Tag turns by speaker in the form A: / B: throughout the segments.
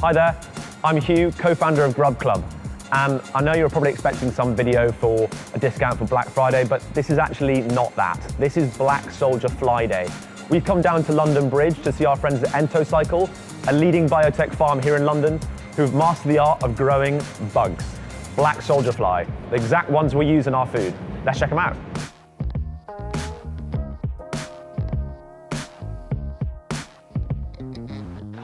A: Hi there, I'm Hugh, co-founder of Grub Club. And I know you're probably expecting some video for a discount for Black Friday, but this is actually not that. This is Black Soldier Fly Day. We've come down to London Bridge to see our friends at Entocycle, a leading biotech farm here in London, who've mastered the art of growing bugs. Black soldier fly, the exact ones we use in our food. Let's check them out.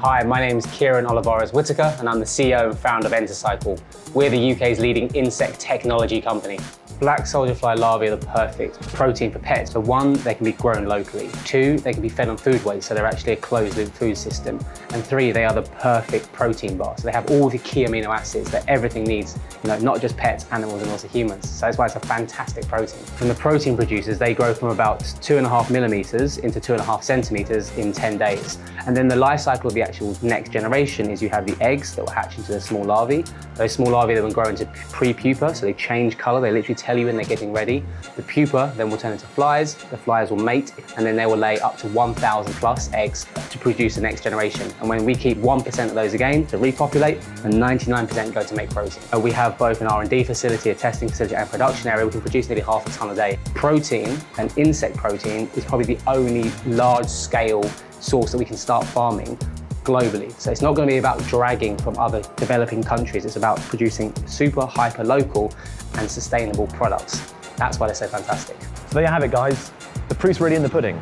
B: Hi, my name is Keiran Olivares Whitaker and I'm the CEO and founder of Entocycle. We're the UK's leading insect technology company. Black soldier fly larvae are the perfect protein for pets. For one, they can be grown locally. Two, they can be fed on food waste, so they're actually a closed loop food system. And three, they are the perfect protein bar. So they have all the key amino acids that everything needs, you know, not just pets, animals, and also humans. So that's why it's a fantastic protein. From the protein producers, they grow from about two and a half millimeters into two and a half centimeters in 10 days. And then the life cycle of the actual next generation is you have the eggs that will hatch into the small larvae. Those small larvae then will grow into pre-pupa, so they change color. They literally tell you when they're getting ready. The pupa then will turn into flies, the flies will mate, and then they will lay up to 1,000 plus eggs to produce the next generation. And when we keep 1% of those again to repopulate, and 99% go to make protein. We have both an R&D facility, a testing facility, and production area. We can produce nearly half a ton a day. Protein and insect protein is probably the only large-scale source that we can start farming globally. So it's not going to be about dragging from other developing countries. It's about producing super hyper local and sustainable products. That's why they're so fantastic.
A: So there you have it, guys. The proof's really in the pudding.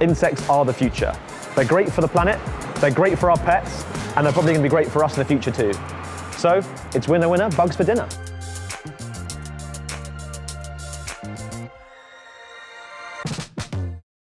A: Insects are the future. They're great for the planet, they're great for our pets, and they're probably going to be great for us in the future too. So it's winner winner, bugs for dinner.